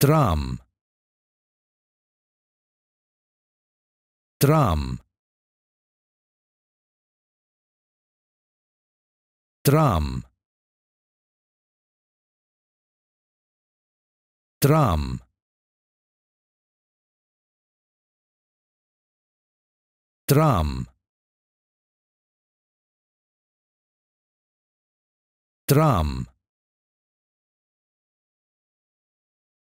tram. Tram. Tram. Tram. Tram. Tram.